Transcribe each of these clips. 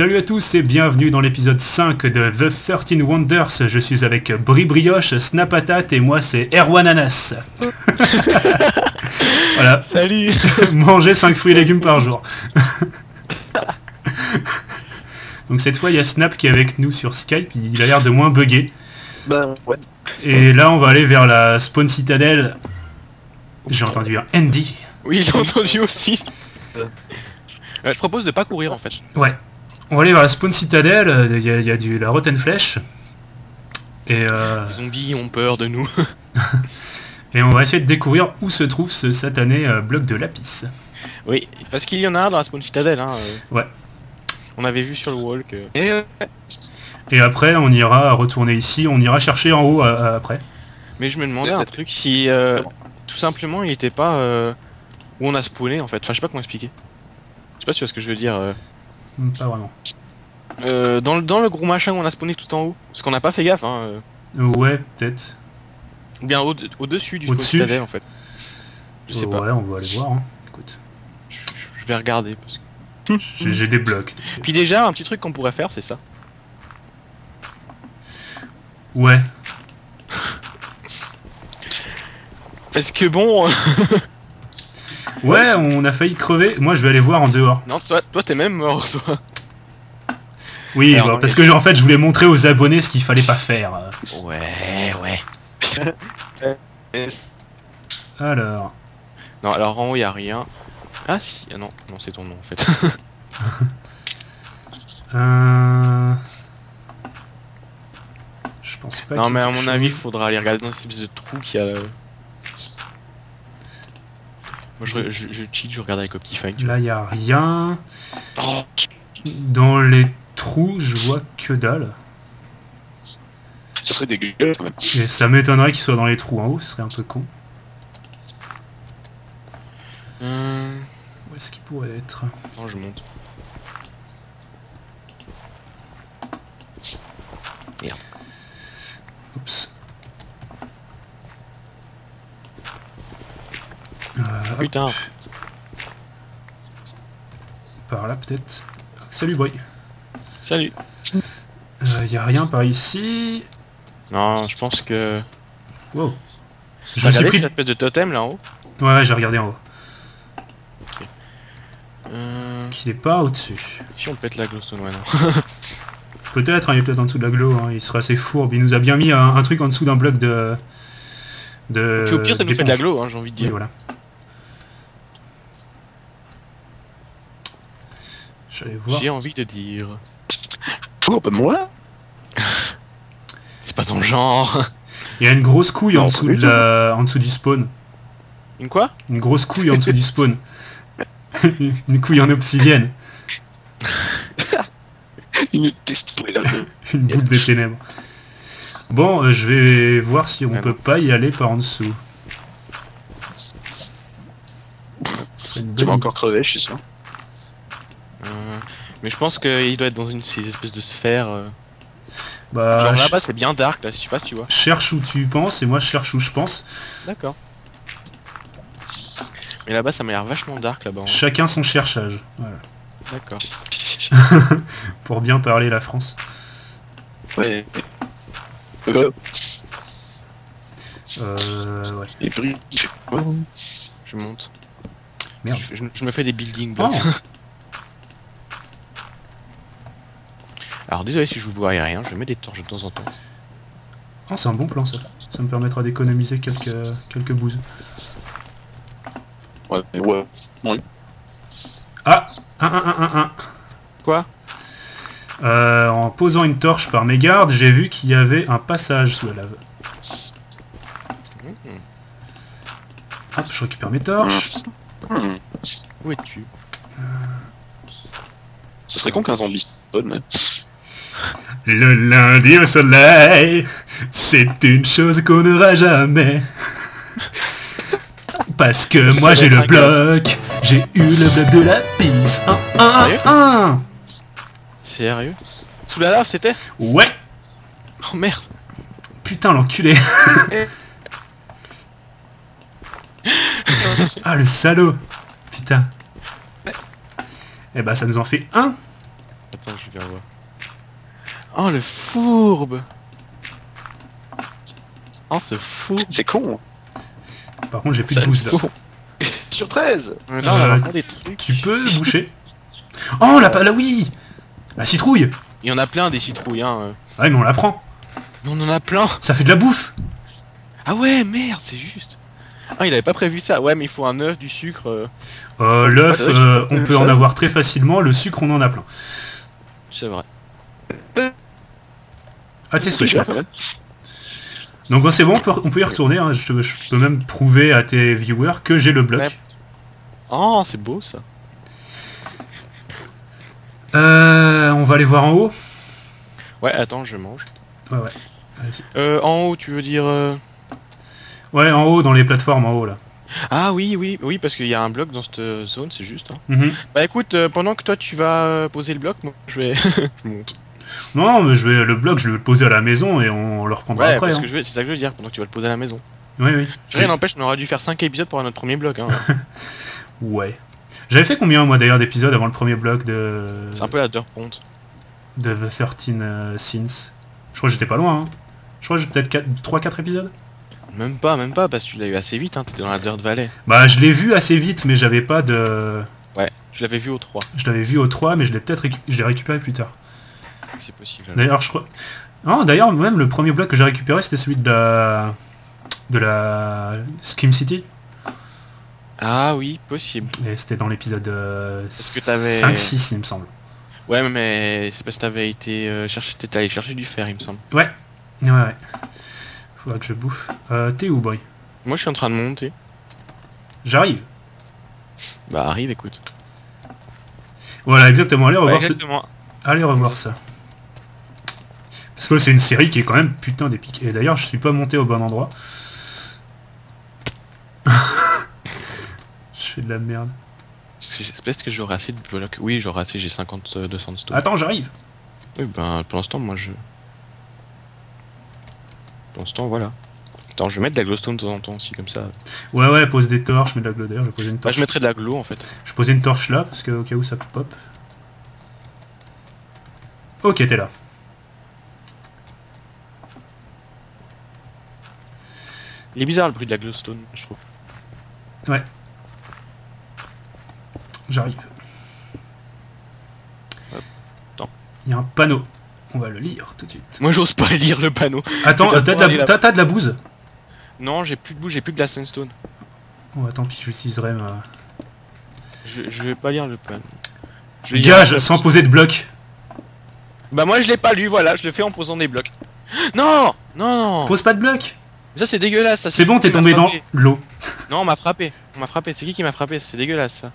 Salut à tous et bienvenue dans l'épisode 5 de The 13 Wonders. Je suis avec Bri Brioche, Snapatat et moi c'est Erwan Anas. voilà, Salut manger 5 fruits et légumes par jour. Donc cette fois il y a Snap qui est avec nous sur Skype, il a l'air de moins bugger. Ben ouais. Et là on va aller vers la Spawn Citadel. J'ai entendu un Andy. Oui, j'ai entendu aussi. Euh, je propose de pas courir en fait. Ouais. On va aller vers la Spawn Citadel, euh, il y a, il y a du, la Rotten Flèche. Et, euh, Les zombies ont peur de nous. et on va essayer de découvrir où se trouve ce satané euh, bloc de lapis. oui, parce qu'il y en a un dans la Spawn Citadel. Hein. euh. Ouais. On avait vu sur le wall que... Et Et après on ira retourner ici, on ira chercher en haut euh, après. Mais je me demandais un truc, si euh, tout simplement il était pas euh, où on a spawné en fait. Enfin, je sais pas comment expliquer. Je sais pas si tu vois ce que je veux dire. Euh. Hmm, Pas vraiment. Euh, dans, le, dans le gros machin où on a spawné tout en haut. Parce qu'on n'a pas fait gaffe. Hein, euh. Euh, Ouais, peut-être. Ou bien au- au-dessus du Spawn Au-dessus Citadel en fait. Je sais Euh, pas. Ouais, on va aller voir. hein. Écoute, Je, je- je vais regarder. Parce que... j'ai j'ai des blocs. Puis déjà, un petit truc qu'on pourrait faire, c'est ça. Ouais. Parce que bon... Ouais, on a failli crever. Moi, je vais aller voir en dehors. non, toi, toi t'es même mort, toi. Oui, Alors, parce que en fait, je voulais montrer aux abonnés ce qu'il fallait pas faire. Ouais, ouais. Alors, Non, alors en haut, y a rien. Ah si, ah non, non, c'est ton nom en fait. euh... je pense pas. non, mais à mon chose. avis, il faudra aller regarder dans cette espèce de trou qu'il y a. là. Moi, je, je, je cheat, je regarde avec Optifine. Là, il y a rien. Dans les trous, je vois que dalle. ça serait dégueulasse quand même. Et ça m'étonnerait qu'il soit dans les trous en haut, ce serait un peu con. Euh, Où est-ce qu'il pourrait être? Non, je monte. Oups. Euh, hop, Putain, par là peut-être. Salut Bri. salut. Il y a rien par ici. Non, je pense que. Wow. Je J'ai me suis pris... une espèce de totem là en haut. Ouais, j'ai regardé en haut. Euh, Qu'il est pas au-dessus. si on pète la glowstone, ouais, non. Peut-être, hein, il est peut-être en dessous de la glow. hein, Il serait assez fourbe. Il nous a bien mis un, un truc en dessous d'un bloc de... de Puis au pire, ça nous fait de la glow, hein, j'ai envie de Oui, dire. Voir. J'ai envie de dire. Pour moi C'est pas ton genre. Il y a une grosse couille en dessous, de la... en dessous du spawn. Une quoi? Une grosse couille en dessous du spawn. une couille en obsidienne. Une. Une boule de ténèbres. Bon, euh, je vais voir si on peut pas y aller par en dessous. Tu vas encore crever, je suis sûr. Mais je pense qu'il doit être dans une de ces espèces de sphères. euh. Bah, Genre là-bas, c'est bien dark, là, je sais pas si tu vois. cherche où tu penses et moi je cherche où je pense. D'accord. Mais là-bas, ça m'a l'air vachement dark là-bas. hein. Chacun son cherchage. Voilà. D'accord. Pour bien parler la France. Ouais. Euh, Euh, ouais. Et puis, Je monte. Merde. Je, je- je me fais des building blocks. Oh. Alors désolé si je vous vois rien, je mets des torches de temps en temps. Oh, c'est un bon plan ça. Ça me permettra d'économiser quelques, quelques bouses. Ouais, ouais. Ah 1 1 1 1 1 Quoi? Euh, En posant une torche par mégarde, j'ai vu qu'il y avait un passage sous la lave. Hmm. Hop, je récupère mes torches. Où es-tu? Ça serait con qu'un zombie spawn, mais... Le lundi au soleil, c'est une chose qu'on n'aura jamais. Parce que moi j'ai le un bloc, j'ai eu le bloc de la pisse. 1, 1, Sérieux 1. Sérieux? Sous la lave c'était? Ouais, Oh merde putain l'enculé. ah le salaud. Putain. Eh bah ça nous en fait un. Attends, je vais voir. Oh, le fourbe Oh, ce fourbe C'est con. Par contre, j'ai plus de boost là. Sur 13. Ouais, Là, on a Euh, vraiment des trucs. Tu peux boucher Oh, la, la oui La citrouille Il y en a plein des citrouilles, hein. euh. Ouais, mais on la prend. Mais on en a plein Ça fait de la bouffe Ah ouais, merde, c'est juste Ah, il avait pas prévu ça. Ouais, mais il faut un œuf, du sucre... euh, euh, L'œuf, euh, on peut en avoir très facilement. Le sucre, on en a plein. C'est vrai. À tes Schnapp. Donc bon, c'est bon, on peut, on peut y retourner. hein. Je, je peux même prouver à tes viewers que j'ai le bloc. Ouais. Oh, c'est beau, ça. Euh, on va aller voir en haut. Ouais, attends, je mange. Ouais, ouais. Euh, en haut, tu veux dire... euh, Ouais, en haut, dans les plateformes, en haut, là. Ah oui, oui, oui, parce qu'il y a un bloc dans cette zone, c'est juste. hein. Mhm. Bah écoute, euh, pendant que toi tu vas euh, poser le bloc, moi je vais... je monte. Non, mais je vais le bloc, je vais le poser à la maison et on le reprendra Ouais, après. hein. c'est ça que je veux dire, pendant que tu vas le poser à la maison. Oui, oui. Rien n'empêche, on aurait dû faire 5 épisodes pour notre premier bloc. Hein. Ouais. J'avais fait combien, moi, d'ailleurs, d'épisodes avant le premier bloc de... c'est un peu la deur ponte. de The 13 euh, Sins? Je crois que j'étais pas loin, hein. Je crois que j'ai peut-être 3-4 épisodes. Même pas, même pas, parce que tu l'as eu assez vite, hein, t'étais dans la Dirt Valley. Bah, je l'ai vu assez vite, mais j'avais pas de... Ouais, je l'avais vu au 3, Je l'avais vu au 3, mais je l'ai peut-être récu- je l'ai récupéré plus tard. C'est possible. D'ailleurs, je crois... Non, d'ailleurs, même le premier bloc que j'ai récupéré, c'était celui de la... de la... Skim City. Ah oui, possible. Et c'était dans l'épisode euh, Est-ce que t'avais- 5-6, il me semble. Ouais, mais c'est parce que t'avais été euh, chercher, t'étais allé chercher du fer, il me semble. Ouais, ouais, ouais. Faudra que je bouffe. Euh, T'es où, boy? Moi je suis en train de monter. J'arrive. Bah arrive, écoute. Voilà, exactement. Allez revoir, Ouais, ce-. Allez revoir ça. Que c'est une série qui est quand même putain d'épique. Et d'ailleurs, je suis pas monté au bon endroit. je fais de la merde. Parce que j'aurai assez de blocs. Oui, j'aurai assez, j'ai 50 euh, de sandstone. Attends, j'arrive. Oui, ben pour l'instant, moi je. Pour l'instant, voilà. Attends, je vais mettre de la glowstone de temps en temps aussi, comme ça. Ouais, ouais, pose des torches, mets de la glow d'ailleurs, je vais poser une Bah, torche. je mettrai de la glow en fait. Je posais une torche là, parce que au cas où ça pop. Ok, t'es là. Il est bizarre le bruit de la glowstone, je trouve. J'arrive. Hop, attends. Il y a un panneau. On va le lire tout de suite. Moi, j'ose pas lire le panneau. Attends, euh, t'as de, la- de bouse Non, j'ai plus de boue, j'ai plus de la sandstone. Oh, tant pis, j'utiliserai ma... Je, je vais pas lire le panneau. Je Gage, sans poser de bloc. Bah, moi, je l'ai pas lu, voilà, je le fais en posant des blocs. Non Non Pose pas de bloc Ça, c'est dégueulasse, ça. C'est bon, t'es tombé dans l'eau. Non, on m'a frappé. On m'a frappé. C'est qui qui m'a frappé? C'est dégueulasse, ça.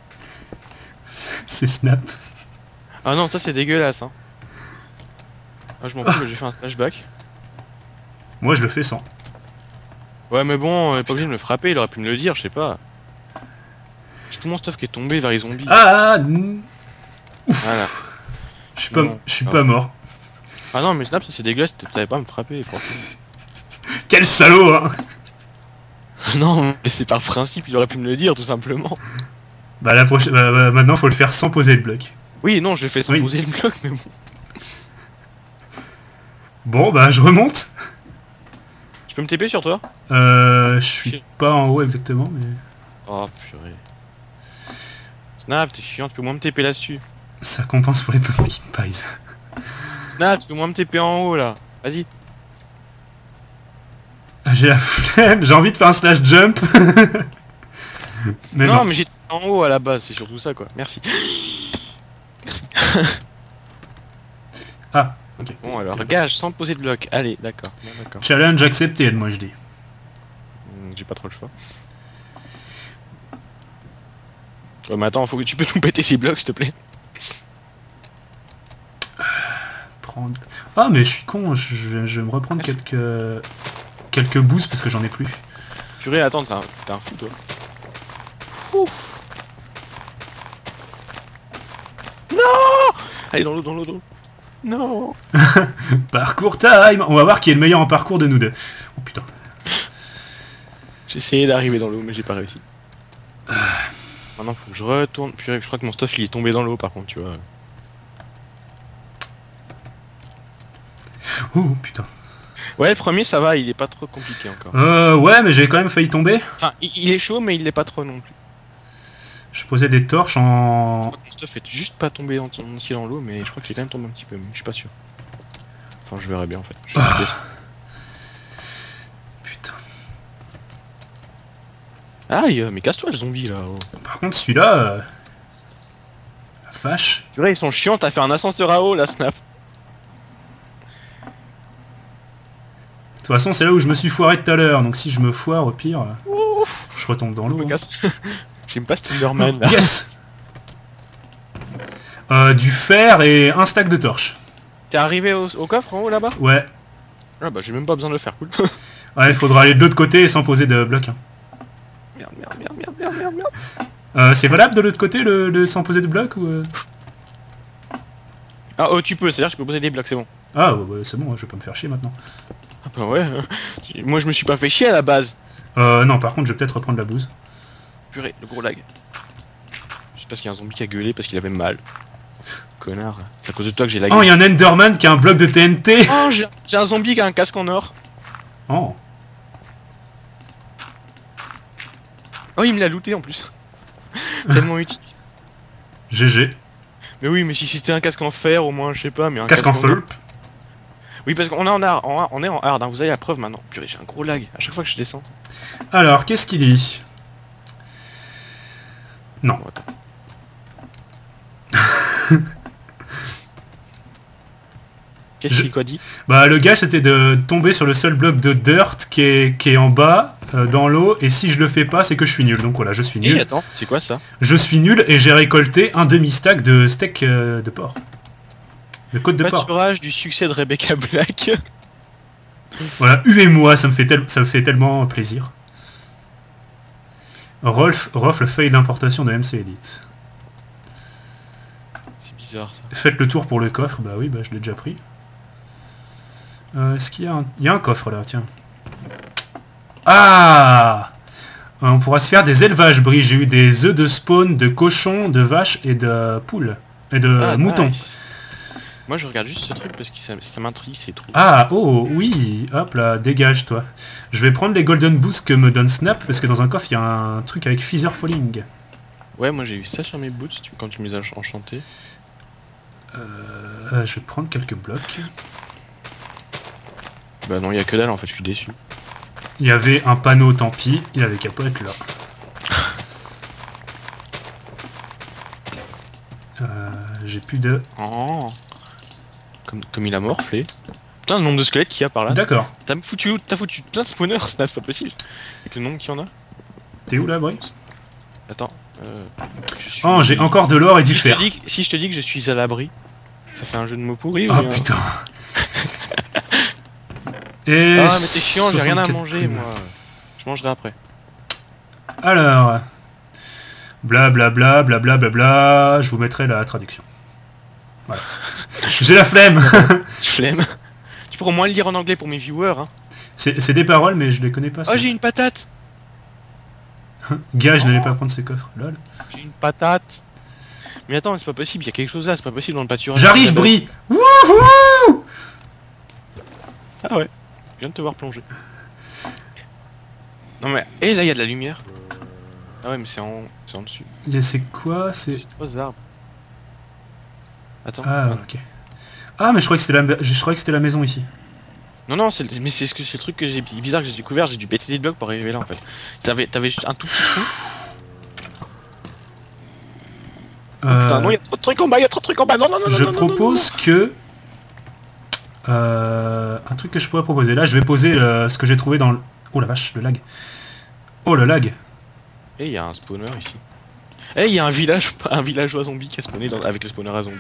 C'est Snap. Ah non, ça, c'est dégueulasse, hein. Ah, je m'en fous, j'ai fait un flashback. Moi, je le fais sans. Ouais, mais bon, euh, pas obligé de me frapper, il aurait pu me le dire, je sais pas. J'ai tout mon stuff qui est tombé vers les zombies. Ah, mm, Voilà. je suis pas, Non. je suis pas mort. Ah non, mais Snap, c'est dégueulasse, t'avais pas à me frapper, franchement. Quel salaud, hein non, mais c'est par principe, il aurait pu me le dire, tout simplement. Bah, la prochaine... bah, bah, maintenant, faut le faire sans poser de bloc. Oui, non, je l'ai fait sans Oui. poser le bloc, mais bon. Bon, bah, je remonte. Je peux me TP sur toi? Euh, je suis pas en haut exactement, mais... Oh, purée. Snap, t'es chiant, tu peux moins me TP là-dessus. Ça compense pour les pumpkin pies. Snap, tu peux moins me TP en haut, là. Vas-y. J'ai la flemme, j'ai envie de faire un slash jump. mais non, non. mais j'étais en haut à la base, c'est surtout ça, quoi. Merci. Ah, ok. Bon, alors, gage, sans poser de bloc. Allez, d'accord. Bon. Challenge accepté, moi je dis. Hmm, J'ai pas trop le choix. Oh, mais attends, faut que tu peux nous péter ces blocs, s'il te plaît. Prendre... Ah, mais je suis con, je, je vais- je vais me reprendre Merci. quelques... Quelques boosts parce que j'en ai plus. Purée, attends, t'es un, fou, toi. Non Allez, dans l'eau, dans l'eau, dans l'eau. Non Parcours time On va voir qui est le meilleur en parcours de nous deux. Oh putain. J'ai essayé d'arriver dans l'eau, mais j'ai pas réussi. Maintenant, faut que je retourne. Purée, je crois que mon stuff il est tombé dans l'eau, par contre, tu vois. Oh putain. Ouais, le premier ça va, il est pas trop compliqué encore. Euh, ouais, mais j'ai quand même failli tomber. Enfin, il, est chaud, mais il l'est pas trop non plus. Je posais des torches Je en... crois qu'on se fait juste pas tomber dans, dans l'eau, mais je crois qu'il est quand même tombé un petit peu, mais je suis pas sûr. Enfin, je verrai bien en fait. Je vais Ah. Putain. Aïe, mais casse-toi le zombie là. oh. Par contre, celui-là... euh, La vache. Purée, ils sont chiants, t'as fait un ascenseur à eau là, Snap. Toute façon, c'est là où je me suis foiré tout à l'heure, donc si je me foire, au pire, euh, je retombe dans l'eau. hein. J'aime pas Slenderman là. Yes Euh, Du fer et un stack de torches. T'es arrivé au, au coffre en haut là-bas? Ouais. Ah bah j'ai même pas besoin de le faire, cool. Ouais, il faudra aller de l'autre côté sans poser de bloc. hein. merde, merde, merde, merde, merde, merde, merde. Euh, c'est valable de l'autre côté, le, le sans poser de bloc ou... euh? Ah oh tu peux, c'est-à-dire que je peux poser des blocs, c'est bon. Ah, ouais, ouais, c'est bon, je vais pas me faire chier maintenant. Ah bah ouais. euh, Moi je me suis pas fait chier à la base. Euh, non, par contre, je vais peut-être reprendre la bouse. Purée, le gros lag. Juste parce qu'il y a un zombie qui a gueulé parce qu'il avait mal. Connard. C'est à cause de toi que j'ai lagué. Oh, il y a un Enderman qui a un bloc de TNT Oh, j'ai- un zombie qui a un casque en or. Oh, Oh, il me l'a looté en plus. Tellement utile. GG. Mais oui, mais si c'était un casque en fer, au moins, je sais pas, mais un Casque en or. feu. Oui, parce qu'on est en hard, en- on est en hard, hein, vous avez la preuve maintenant. Purée, j'ai un gros lag à chaque fois que je descends. Alors, qu'est-ce qu'il dit? Non. Attends. Qu'est-ce qu'il quoi dit? Bah, le gars, c'était de tomber sur le seul bloc de dirt qui est, qui est en bas, euh, dans l'eau, et si je le fais pas, c'est que je suis nul. Donc voilà, je suis Et nul. attends, c'est quoi ça? Je suis nul et j'ai récolté un demi-stack de steak euh, de porc. De côte de. Pâturage du succès de Rebecca Black. Voilà, huez-moi, ça me fait tel- ça me fait tellement plaisir. Rolf, Rolf le feuille d'importation de MC Elite. C'est bizarre ça. Faites le tour pour le coffre, bah oui, bah je l'ai déjà pris. Euh, Est-ce qu'il y a un... Il y a un coffre là, tiens. Ah On pourra se faire des élevages, Brie. J'ai eu des œufs de spawn, de cochons, de vaches et de poules. Et de Ah, moutons. nice. Moi je regarde juste ce truc parce que ça, ça m'intrigue, c'est trop. Ah, oh, oui, hop là, dégage toi. Je vais prendre les golden boosts que me donne Snap, parce que dans un coffre, il y a un truc avec Feather Falling. Ouais, moi j'ai eu ça sur mes boots quand tu me les as enchantés. Euh, je vais prendre quelques blocs. Bah non, il y a que dalle en fait, je suis déçu. Il y avait un panneau, tant pis, il avait qu'à pas être là. Euh, J'ai plus de... Oh. Comme, comme il a morflé. Putain, le nombre de squelettes qu'il y a par là. D'accord. T'as foutu, t'as foutu plein de spawners, Snap, c'est pas possible. Avec le nombre qu'il y en a. T'es où là, Brie Attends. Euh, suis- Oh, j'ai encore de l'or et du si je, fer. dis, si je te dis que je suis à l'abri, ça fait un jeu de mots pourris ou Oh bien putain. Et Ah mais t'es chiant, j'ai rien à 64 manger primes. moi. Je mangerai après. Alors... Bla bla bla bla bla bla bla, je vous mettrai la traduction. Voilà. J'ai la flemme Flemme. Tu pourras au moins le lire en anglais pour mes viewers. Hein. C'est des paroles, mais je les connais pas. Oh j'ai une patate Gars, je n'allais pas prendre ce coffre. Lol. J'ai une patate Mais attends, c'est pas possible, il y a quelque chose là, c'est pas possible dans le pâturage. J'arrive, Brie Wouhou Ah ouais, je viens de te voir plonger. Non mais, et là il y a de la lumière. Ah ouais mais c'est en, en dessus. Il y a- C'est quoi C'est... C'est trois arbres. Attends. Ah, ok. Ah, mais je croyais que c'était la, je croyais que la maison ici. Non non, c'est, mais c'est ce que c'est le truc que j'ai bizarre que j'ai découvert, j'ai dû péter des blocs pour arriver là en fait. T'avais, t'avais juste un tout petit trou. Euh, Putain non, il y a trop de trucs en bas, il y a trop de trucs en bas. Non non non je non, non, non, non, propose que... Euh, un truc que je pourrais proposer. Là, je vais poser euh, ce que j'ai trouvé dans le... Oh la vache, le lag. Oh, le lag. Et il y a un spawner ici. Et il y a un village, un villageois zombie qui a spawné dans- avec le spawner à zombie.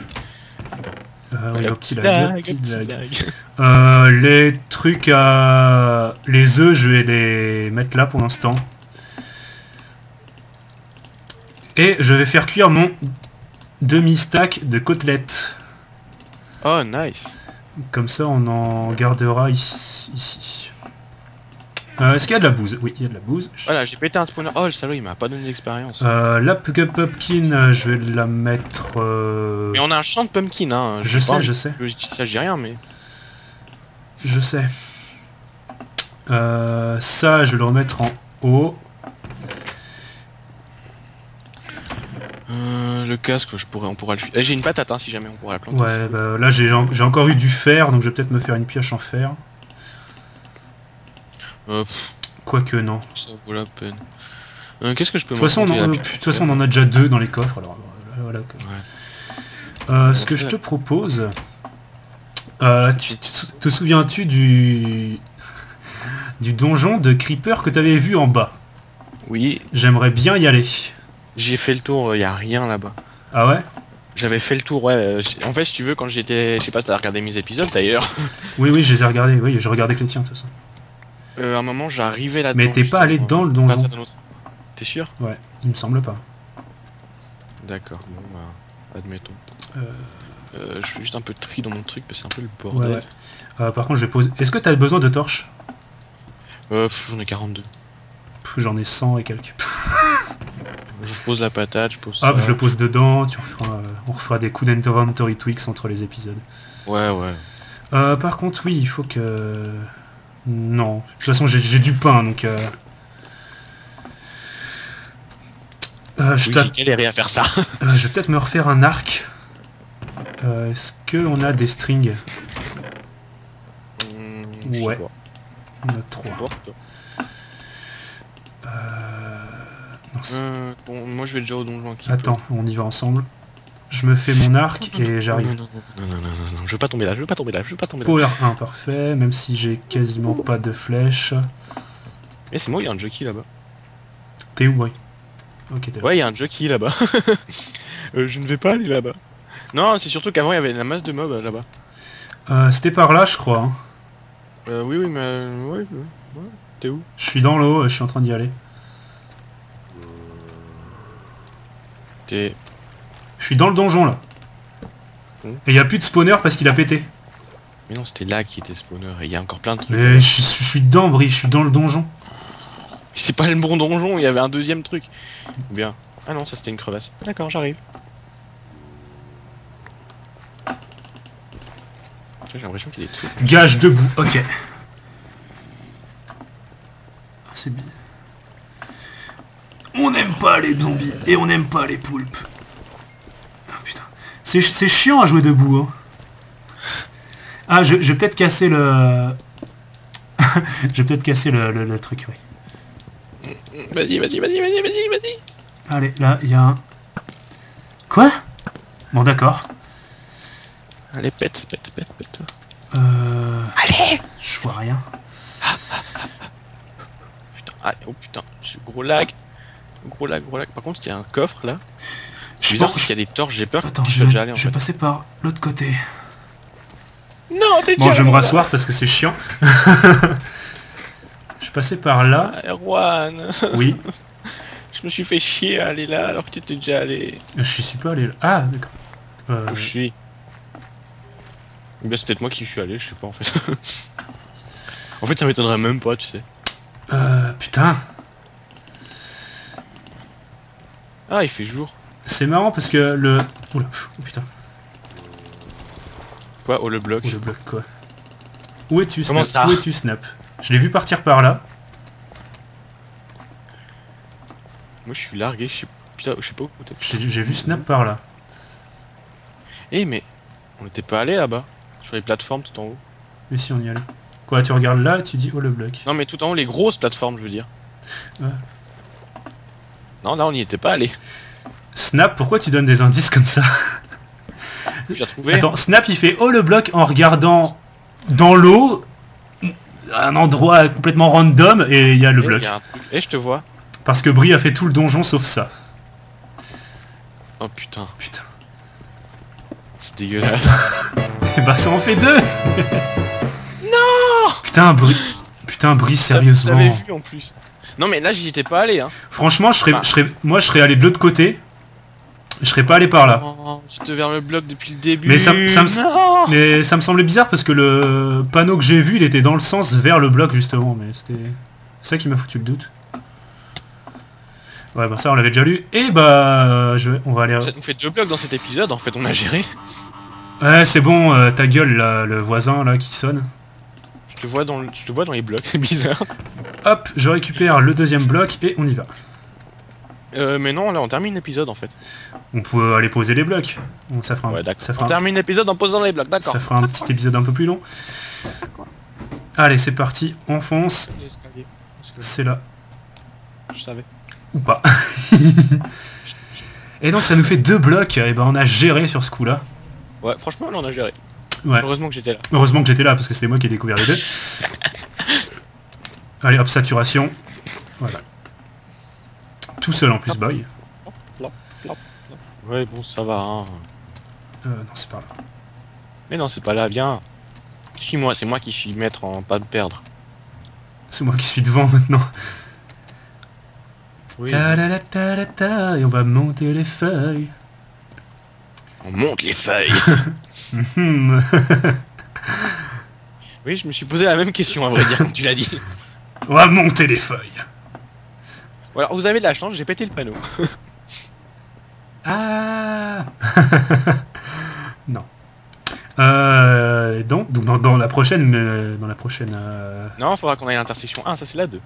Euh, oui, Le un petit lag, un lag, petit petit lag. lag. Euh, les trucs à... Les œufs, je vais les mettre là pour l'instant. Et je vais faire cuire mon demi-stack de côtelettes. Oh nice. Comme ça, on en gardera ici. ici. Euh, Est-ce qu'il y a de la bouse? Oui, il y a de la bouse. Voilà, j'ai pété un spawner. Oh le salaud, il m'a pas donné d'expérience. Euh, la Pumpkin, euh, je vais la mettre... euh, Mais on a un champ de pumpkin, hein. Je sais sais, pas, je sais. Je- Ça, j'ai rien, mais. Je sais. Euh, ça, je vais le remettre en haut. Euh, le casque, je pourrais, on pourra le... Eh, J'ai une patate, hein, si jamais on pourra la planter. Ouais, bah là j'ai en- j'ai encore eu du fer, donc je vais peut-être me faire une pioche en fer. Euh, Quoique non. ça vaut la peine. Euh, Qu'est-ce que je peux De toute façon, on en- là, de toute façon, on en a déjà deux dans les coffres, alors euh, voilà. Ouais. Euh, ce que je te propose... euh, tu, tu- te souviens-tu du... du donjon de Creeper que t'avais vu en bas? Oui, J'aimerais bien y aller. j'ai fait le tour, il y a rien là-bas. Ah ouais? J'avais fait le tour, ouais. En fait, si tu veux, quand j'étais... Je sais pas t'as regardé mes épisodes d'ailleurs. Oui, oui, je les ai regardés, oui, je regardais que les tiens, de toute façon. Euh, à un moment, j'arrivais là-dedans. Mais t'es pas allé dans le donjon. T'es sûr? Ouais, il me semble pas. D'accord, bon bah, admettons. Euh, Euh, je fais juste un peu tri dans mon truc parce que c'est un peu le bordel. ouais. Euh, par contre, je vais poser... Est-ce que t'as besoin de torches? Euh, j'en ai 42. Pff, J'en ai 100 et quelques. Je pose la patate, je pose Hop, ça. je le pose dedans, tu referas, euh, on refera des coups d'inventory tweaks entre les épisodes. Ouais, ouais. Euh, par contre, oui, il faut que... Non. De toute façon, j'ai- du pain, donc... Euh... Euh, je, Oui, tape- j'ai galéré à faire ça. euh, je vais peut-être me refaire un arc. Euh, Est-ce qu'on a des strings? Hmm, Ouais. On a 3. N'importe. Non, c'est- Euh, bon, moi je vais déjà au donjon Attends, on y va ensemble. Je me fais mon arc et j'arrive. Non, non, non, non, non, je veux pas tomber là, je veux pas tomber là, je veux pas tomber là. Power 1, parfait, même si j'ai quasiment pas de flèches. Eh, c'est moi, il y a un jockey là-bas. T'es où, ouais Ok, t'es là. Ouais, il y a un jockey là-bas. Euh, je ne vais pas aller là-bas. Non, c'est surtout qu'avant il y avait la masse de mobs là-bas. Euh, C'était par là, je crois. hein. Euh, oui, oui, mais. euh, ouais, ouais. T'es où? Je suis dans l'eau, je suis en train d'y aller. T'es. Je suis dans le donjon, là. Hmm. Et il a plus de spawner parce qu'il a pété. Mais non, c'était là qui était spawner et il y a encore plein de trucs. Mais je, je suis dedans, Brie, je suis dans le donjon. C'est pas le bon donjon, il y avait un deuxième truc. Bien. Ah non, ça c'était une crevasse. D'accord, j'arrive. J'ai l'impression qu'il est trucs. Gage debout, ok. Ah, C'est bien. On n'aime pas les zombies et on n'aime pas les poulpes. C'est chiant à jouer debout. Hein. Ah, je, je vais peut-être casser le... je vais peut-être casser le, le- le truc, oui. Vas-y, vas-y, vas-y, vas-y, vas-y, vas-y. Allez, là, il y a un... Quoi? Bon, d'accord. Allez, pète, pète, pète, pète. Euh... Allez Je vois rien. Putain, ah, oh putain, gros lag. Gros lag, gros lag. Par contre, il y a un coffre là. Je C'est bizarre parce qu'il y a des torches, j'ai peur Attends, je déjà vais, allé en je vais fait. passer par l'autre côté. Non, t'es Bon, déjà je vais me rasseoir parce que c'est chiant. je passais par là. là. Erwan, Oui. je me suis fait chier à aller là alors que t'étais déjà allé. Je suis pas allé là. Ah, d'accord. Euh, Où je suis? Bah c'est peut-être moi qui suis allé, je sais pas en fait. en fait ça m'étonnerait même pas, tu sais. euh, putain. Ah il fait jour. C'est marrant parce que le... Oula, oh, putain. Quoi Oh le bloc. Oh, le bloc, quoi. Où es-tu, Comment Snap ça Où es-tu, Snap Je l'ai vu partir par là. Moi je suis largué, je sais, putain, je sais pas où t'es. J'ai vu Snap par là. Eh mais on était pas allé là-bas Sur les plateformes tout en haut. Mais si, on y allait. Quoi, tu regardes là et tu dis, oh, le bloc. Non mais tout en haut les grosses plateformes je veux dire. Ouais. Non là on n'y était pas allé. Snap, pourquoi tu donnes des indices comme ça trouvé. Attends, Snap, il fait, oh, le bloc en regardant dans l'eau, un endroit complètement random, et il y a le Eh, bloc. y a un truc. Eh je te vois. Parce que Brie a fait tout le donjon sauf ça. Oh putain, Putain. c'est dégueulasse. Et bah ça en fait deux Non Putain, Brie... Putain, Brie, sérieusement. vu en plus. Non mais là j'y étais pas allé hein. Franchement, je serais, Enfin. je serais, moi, je serais allé de l'autre côté. Je serais pas allé par là. Oh, j'étais vers le bloc depuis le début. Mais ça- ça me- Non Mais ça me semblait bizarre parce que le panneau que j'ai vu, il était dans le sens vers le bloc, justement. Mais c'était ça qui m'a foutu le doute. Ouais, bah ça, on l'avait déjà lu. Et bah, je... on va aller... Ça nous fait deux blocs dans cet épisode, en fait on a géré. Ouais, c'est bon, euh, ta gueule, là, le voisin, là, qui sonne. Je te vois dans, le- je te vois dans les blocs, c'est bizarre. Hop, je récupère le deuxième bloc et on y va. Euh, mais non, là on termine l'épisode en fait. On peut aller poser les blocs. Ça fera un, Ouais, ça On fera un- termine l'épisode en posant les blocs, d'accord. ça fera un petit épisode un peu plus long. Allez, c'est parti, on fonce. C'est là. Je savais. Ou pas. et donc ça nous fait deux blocs, et ben on a géré sur ce coup-là. Ouais, franchement, là on a géré. Ouais. Heureusement que j'étais là. Heureusement que j'étais là parce que c'était moi qui ai découvert les deux. Allez hop, saturation. Voilà. Tout seul en plus, boy. Ouais, bon, ça va. Hein. Euh, non, c'est pas là. Mais non, c'est pas là, viens. Suis-moi, c'est moi qui suis maître en pas de perdre. C'est moi qui suis devant maintenant. Oui. Ta -da -da -ta -da -ta, et on va monter les feuilles. On monte les feuilles. Oui, je me suis posé la même question, à vrai dire, comme tu l'as dit. on va monter les feuilles. Alors, vous avez de la chance, j'ai pété le panneau. Ah Non. Euh, donc, donc dans, dans la prochaine, euh, dans la prochaine, euh, Non, faudra qu'on aille à l'intersection 1, ça c'est la 2.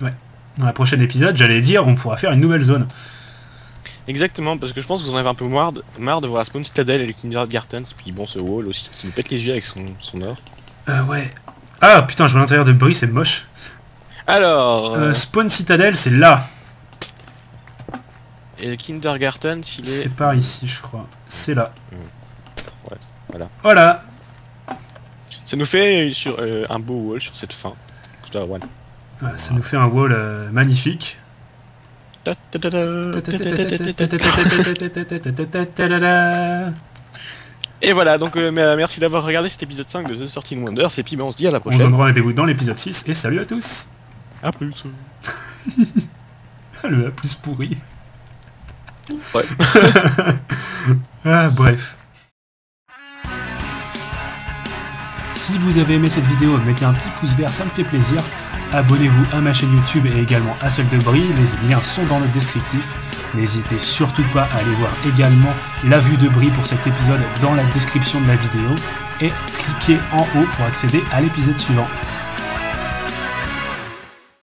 dans la prochaine épisode, j'allais dire, on pourra faire une nouvelle zone. Exactement, parce que je pense que vous en avez un peu marre de, marre de voir Spawn Citadel et les Kindergartens, puis bon, ce wall aussi, qui nous pète les yeux avec son, son or. Euh, ouais. Ah putain, je vois l'intérieur de Brie, c'est moche. Alors... Euh, spawn Citadel, c'est là. Et Kindergarten, s'il est... C'est par ici, je crois. C'est là. Ouais, voilà. Voilà Ça nous fait sur, un beau wall sur cette fin. Ça nous fait un wall magnifique. Et voilà, donc merci d'avoir regardé cet épisode 5 de The Sorting Wonders, et puis on se dit à la prochaine. On se rendra rendez-vous dans l'épisode 6, et salut à tous a plus. Ah, Le A plus pourri. Ouais. ah, bref. Si vous avez aimé cette vidéo, mettez un petit pouce vert, ça me fait plaisir. Abonnez-vous à ma chaîne YouTube et également à celle de Brie, les liens sont dans le descriptif. N'hésitez surtout pas à aller voir également la vue de Brie pour cet épisode dans la description de la vidéo et cliquez en haut pour accéder à l'épisode suivant.